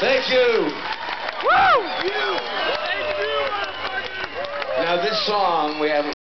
Thank you. Woo! Now this song we have.